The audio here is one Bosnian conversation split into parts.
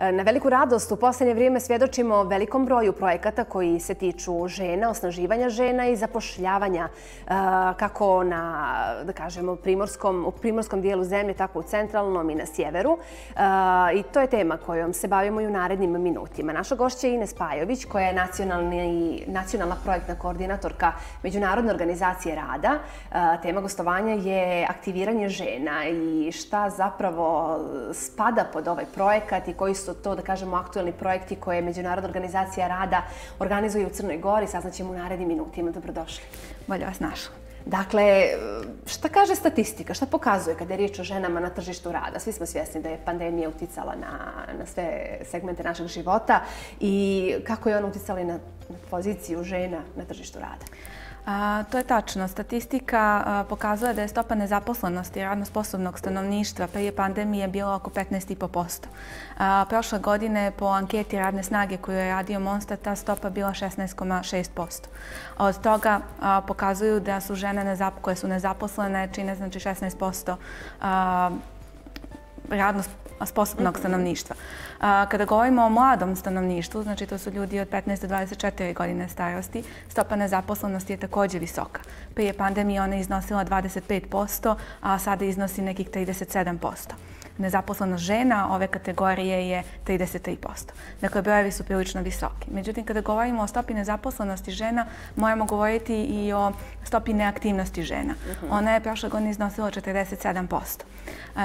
E, na veliku radost u posljednje vrijeme svjedočimo velikom broju projekata koji se tiču žena, osnaživanja žena i zapošljavanja e, kako na, da kažemo, primorskom, u primorskom dijelu zemlje, tako u centralnom i na sjeveru. E, I to je tema kojom se bavimo i u narednim minutima. Naša gošća je Ines Pajović, koja je nacionalna projektna koordinatorka Međunarodne organizacije rada. Tema gostovanja je aktiviranje žena i šta zapravo spada pod ovaj projekat i koji su su to, da kažemo, aktualni projekti koje Međunarodna organizacija rada organizuje u Crnoj Gori. Saznaćemo u narednim minutima. Dobrodošli. Bolje vas našla. Dakle, šta kaže statistika? Šta pokazuje kada je riječ o ženama na tržištu rada? Svi smo svjesni da je pandemija uticala na, na sve segmente našeg života i kako je ona uticala na, na poziciju žena na tržištu rada? To je tačno. Statistika pokazuje da je stopa nezaposlenosti radno sposobnog stanovništva prije pandemije bila oko 15,5%. Prošle godine po anketi radne snage koju je radio Monsta ta stopa bila 16,6%. Od toga pokazuju da su žene koje su nezaposlene čine znači 16% radno sposobnog stanovništva. Kada govorimo o mladom stanovništvu, znači to su ljudi od 15 do 24 godine starosti, stopa nezaposlenosti je također visoka. Prije pandemije ona je iznosila 25%, a sada iznosi nekih 37% nezaposlenost žena ove kategorije je 33%. Dakle, brojevi su prilično visoki. Međutim, kada govorimo o stopi nezaposlenosti žena, moramo govoriti i o stopi neaktivnosti žena. Mhm. Ona je prošle godine iznosila 47%.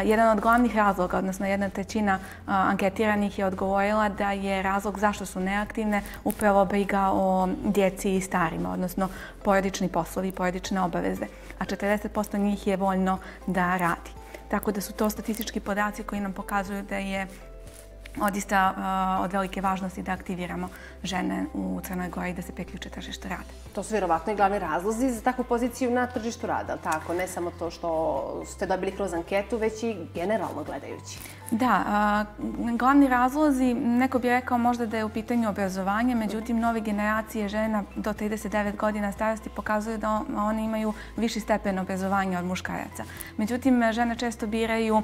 Jedan od glavnih razloga, odnosno jedna trećina anketiranih je odgovorila da je razlog zašto su neaktivne upravo briga o djeci i starima, odnosno porodični poslovi i porodične obaveze. A 40% njih je voljno da radi. Tako da su to statistički podaci koji nam pokazuju da je odista od velike važnosti da aktiviramo žene u Crnoj Gori da se priključe tržište rada. To su vjerovatno i glavni razlozi za takvu poziciju na tržištu rada, tako? Ne samo to što ste dobili kroz anketu, već i generalno gledajući. Da, glavni razlozi, neko bi rekao možda da je u pitanju obrazovanja, međutim, nove generacije žena do 39 godina starosti pokazuju da one imaju viši stepen obrazovanja od muškaraca. Međutim, žene često biraju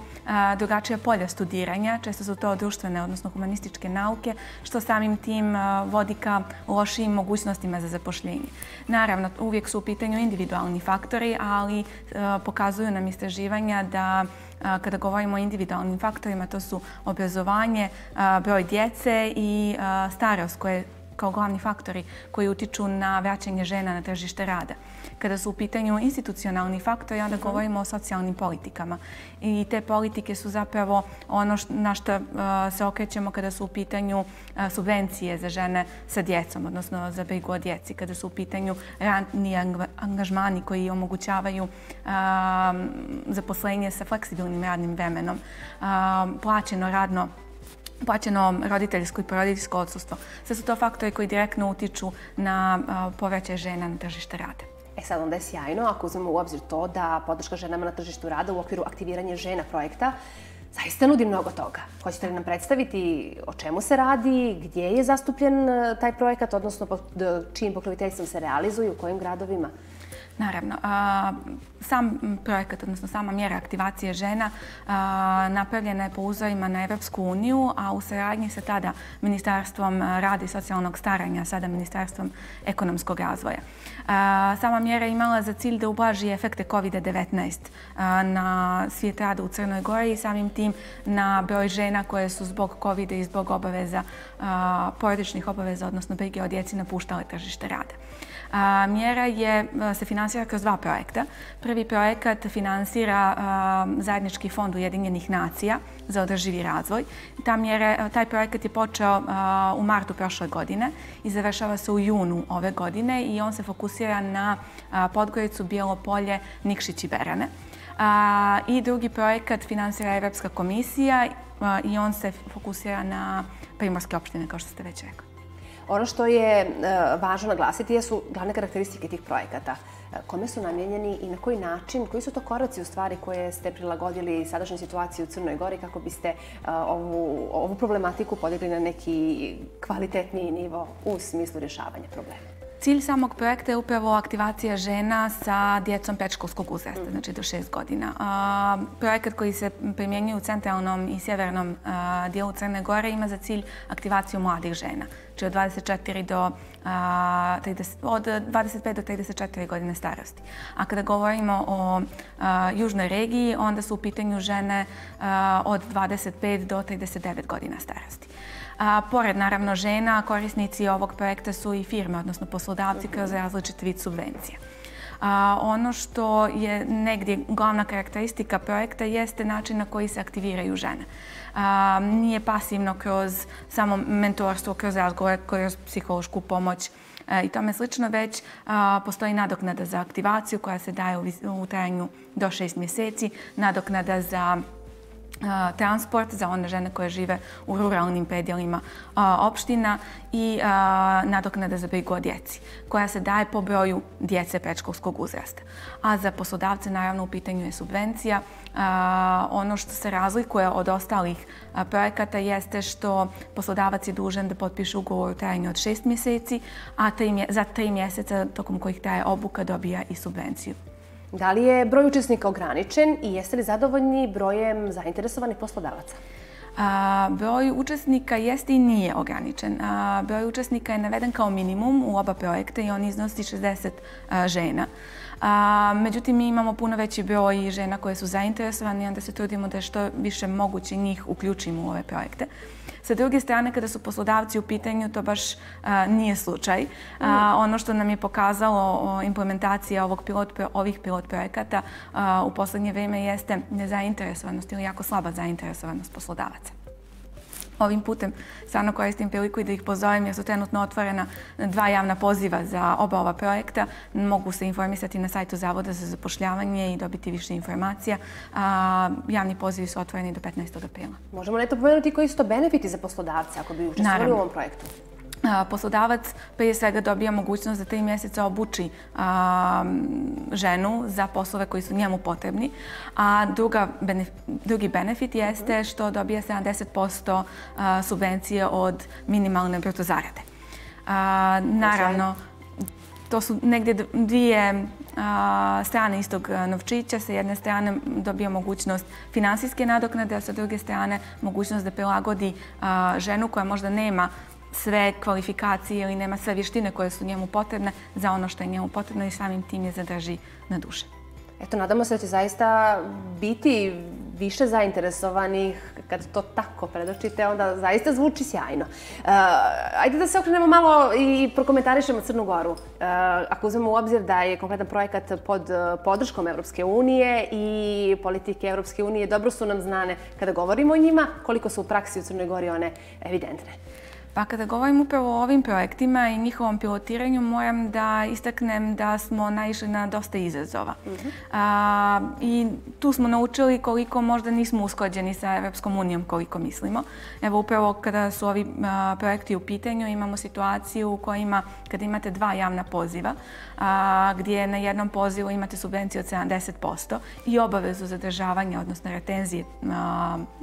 drugačije polje studiranja, često su to društvene, odnosno humanističke nauke, što samim tim e, vodi ka lošijim mogućnostima za zapošljenje. Naravno, uvijek su u pitanju individualni faktori, ali e, pokazuju nam istraživanja da e, kada govorimo o individualnim faktorima, to su obrazovanje, broj djece i starost koje kao glavni faktori koji utiču na vraćanje žena na tržište rada. Kada su u pitanju institucionalni faktori, onda mhm. govorimo o socijalnim politikama. I te politike su zapravo ono na što se okrećemo kada su u pitanju subvencije za žene sa djecom, odnosno za brigu o djeci. Kada su u pitanju rantni angažmani koji omogućavaju zaposlenje sa fleksibilnim radnim vremenom, plaćeno radno plaćeno roditeljsko i porodiljsko odsustvo. Sve su to faktori koji direktno utiču na povećaj žena na tržište rade. E sad onda je sjajno ako uzmemo u obzir to da podrška ženama na tržištu rada u okviru aktiviranja žena projekta zaista nudi mnogo toga. Hoćete li nam predstaviti o čemu se radi, gdje je zastupljen e, taj projekat, odnosno čijim pokroviteljstvom se realizuje, u kojim gradovima? Naravno. Sam projekat, odnosno sama mjera aktivacije žena napravljena je po uzorima na Evropsku uniju, a u saradnji sa tada Ministarstvom rada i socijalnog staranja, sada Ministarstvom ekonomskog razvoja. Sama mjera imala za cilj da ublaži efekte COVID-19 na svijet rada u Crnoj Gori i samim tim na broj žena koje su zbog COVID-a i zbog obaveza, porodičnih obaveza, odnosno brige o djeci, napuštale tržište rada. Mjera je, e, se finansira kroz dva projekta. Prvi projekat finansira e, zajednički fond Ujedinjenih nacija za održivi razvoj. Ta mjera, e, taj projekat je počeo u martu prošle godine i završava se u junu ove godine i on se fokusira na Podgoricu, Bijelopolje, Nikšić i Berane. I drugi projekat finansira Evropska komisija i on se fokusira na primorske opštine, kao što ste već rekli. Ono što je e, važno naglasiti jesu glavne karakteristike tih projekata. E, kome su namjenjeni i na koji način, koji su to koraci u stvari koje ste prilagodili sadašnjoj situaciji u Crnoj Gori kako biste e, ovu, ovu problematiku podigli na neki kvalitetniji nivo u smislu rješavanja problema? Cilj samog projekta je upravo aktivacija žena sa djecom pečkolskog uzrasta, mm. znači do šest godina. Projekat koji se primjenjuje u centralnom i sjevernom dijelu Crne Gore ima za cilj aktivaciju mladih žena, znači od 24 do 30, od 25 do 34 godine starosti. A kada govorimo o južnoj regiji, onda su u pitanju žene od 25 do 39 godina starosti. A, pored, naravno, žena, korisnici ovog projekta su i firme, odnosno poslodavci kroz različite vid subvencija. A, ono što je negdje glavna karakteristika projekta jeste način na koji se aktiviraju žene. A, nije pasivno kroz samo mentorstvo, kroz razgovor, kroz psihološku pomoć e, i tome slično, već postoji nadoknada za aktivaciju koja se daje u, u trajanju do šest mjeseci, nadoknada za transport za one žene koje žive u ruralnim predjelima opština i nadoknada za brigu o djeci, koja se daje po broju djece prečkolskog uzrasta. A za poslodavce, naravno, u pitanju je subvencija. Ono što se razlikuje od ostalih projekata jeste što poslodavac je dužan da potpiše ugovor u trajanju od šest mjeseci, a za tri mjeseca tokom kojih traje obuka dobija i subvenciju. Da li je broj učesnika ograničen i jeste li zadovoljni brojem zainteresovanih poslodavaca? A, broj učesnika jeste i nije ograničen. A, broj učesnika je naveden kao minimum u oba projekta i on iznosi 60 a, žena. A, međutim, mi imamo puno veći broj žena koje su zainteresovane i onda se trudimo da što više moguće njih uključimo u ove projekte. Sa druge strane, kada su poslodavci u pitanju, to baš nije slučaj. Ono što nam je pokazalo implementacija ovog pilot, ovih pilot projekata u poslednje vrijeme jeste nezainteresovanost ili jako slaba zainteresovanost poslodavaca. Ovim putem stvarno koristim priliku i da ih pozovem jer su trenutno otvorena dva javna poziva za oba ova projekta. Mogu se informisati na sajtu Zavoda za zapošljavanje i dobiti više informacija. Javni pozivi su otvoreni do 15. aprila. Možemo li to pomenuti koji su to benefiti za poslodavce ako bi učestvovali u ovom projektu? Poslodavac prije svega dobija mogućnost da tri mjeseca obuči ženu za poslove koji su njemu potrebni. A drugi benefit jeste što dobija 70% subvencije od minimalne bruto zarade. Naravno, to su negdje dvije strane istog novčića. Sa jedne strane dobija mogućnost finansijske nadoknade, a sa druge strane mogućnost da prilagodi ženu koja možda nema sve kvalifikacije ili nema sve vještine koje su njemu potrebne za ono što je njemu potrebno i samim tim je zadrži na duše. Eto, nadamo se da će zaista biti više zainteresovanih. Kad to tako predočite, onda zaista zvuči sjajno. Uh, ajde da se okrenemo malo i prokomentarišemo Crnu Goru. Uh, ako uzmemo u obzir da je konkretan projekat pod e, podrškom Evropske unije i politike Evropske unije, dobro su nam znane kada govorimo o njima, koliko su u praksi u Crnoj Gori one evidentne. Pa kada govorim upravo o ovim projektima i njihovom pilotiranju, moram da istaknem da smo naišli na dosta izazova. Mhm. I tu smo naučili koliko možda nismo usklađeni sa Evropskom unijom, koliko mislimo. Evo upravo kada su ovi projekti u pitanju, imamo situaciju u kojima kada imate dva javna poziva, gdje na jednom pozivu imate subvenciju od 70% i obavezu zadržavanja, odnosno retenzije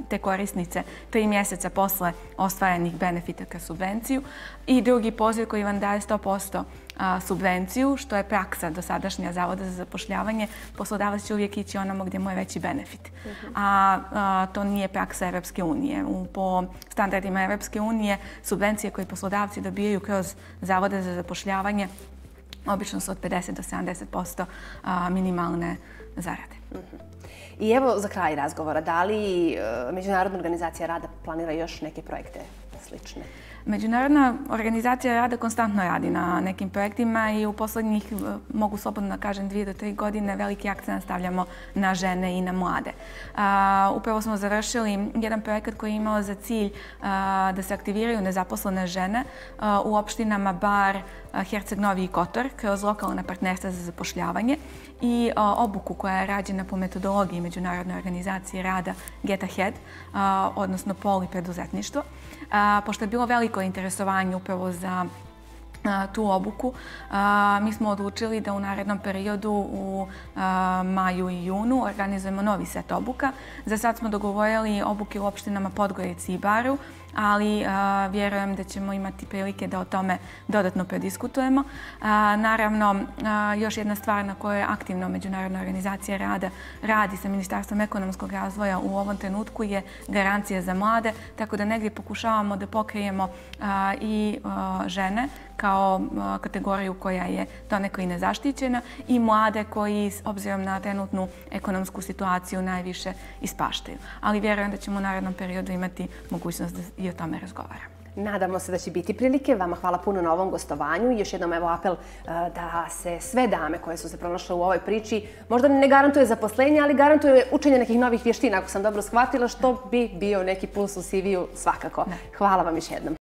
te korisnice tri mjeseca posle ostvarenih benefita subvenciju i drugi poziv koji vam daje 100% subvenciju, što je praksa do sadašnja Zavoda za zapošljavanje, poslodavac će uvijek ići onamo gdje mu je veći benefit. A to nije praksa Evropske unije. Po standardima Evropske unije, subvencije koje poslodavci dobijaju kroz Zavode za zapošljavanje obično su od 50 do 70% minimalne zarade. I evo za kraj razgovora, da li e, Međunarodna organizacija rada planira još neke projekte slične? Međunarodna organizacija rada konstantno radi na nekim projektima i u poslednjih, e, mogu slobodno da kažem, dvije do tri godine veliki akcent stavljamo na žene i na mlade. Upravo smo završili jedan projekat koji je imao za cilj da se aktiviraju nezaposlene žene u opštinama Bar, Herceg Novi i Kotor kroz lokalne partnerstva za zapošljavanje i obuku koja je rađena po metodologiji Međunarodne organizacije rada Get Ahead, odnosno poli preduzetništvo. Pošto je bilo veliko interesovanje upravo za tu obuku. Mi smo odlučili da u narednom periodu u maju i junu organizujemo novi set obuka. Za sad smo dogovorili obuke u opštinama Podgorici i Baru, ali eh, vjerujem da ćemo imati prilike da o tome dodatno prediskutujemo. Eh, naravno, eh, još jedna stvar na kojoj aktivno Međunarodna organizacija rada radi sa Ministarstvom ekonomskog razvoja u ovom trenutku je garancija za mlade, tako da negdje pokušavamo da pokrijemo i žene kao kategoriju koja je donekle i nezaštićena i mlade koji, obzirom na trenutnu ekonomsku situaciju, najviše ispaštaju. Ali vjerujem da ćemo u narednom periodu imati mogućnost da i o tome razgovaramo. Nadamo se da će biti prilike. Vama hvala puno na ovom gostovanju. Još jednom evo apel da se sve dame koje su se pronašle u ovoj priči, možda ne garantuje zaposlenje, ali garantuje učenje nekih novih vještina, ako sam dobro shvatila, što bi bio neki puls u CV-u svakako. Hvala vam još jednom.